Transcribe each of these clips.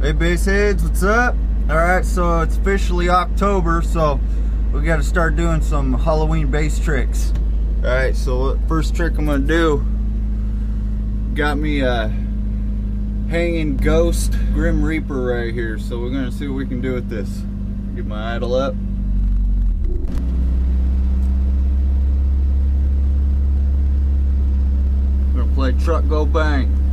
bassheads, what's up? Alright, so it's officially October, so we gotta start doing some Halloween bass tricks. Alright, so first trick I'm gonna do, got me a hanging ghost Grim Reaper right here, so we're gonna see what we can do with this. Get my idle up. I'm gonna play Truck Go Bang.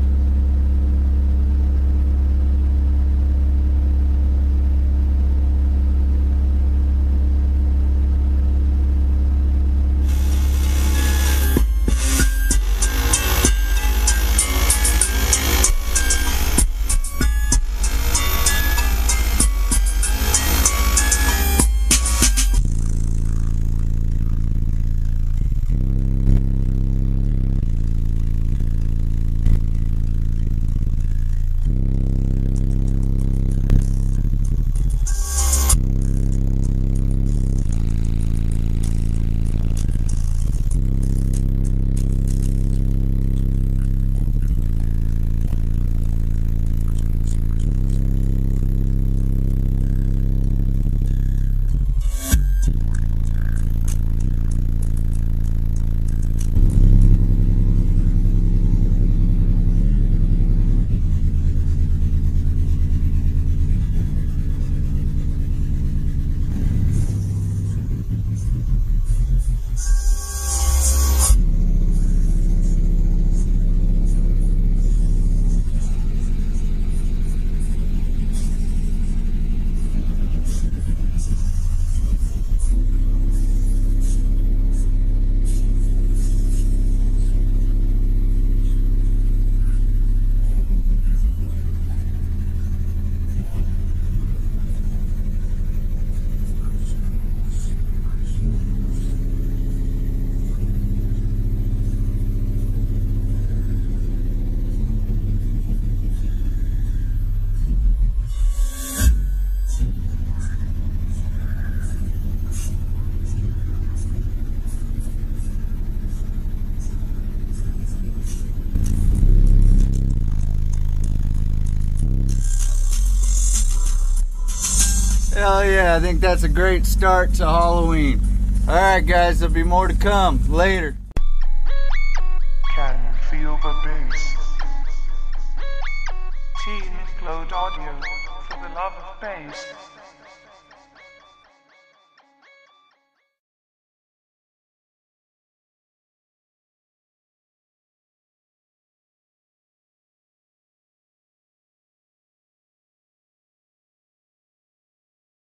Hell yeah, I think that's a great start to Halloween. Alright guys, there'll be more to come later. Can you feel the bass? Team Implode Audio for the love of bass.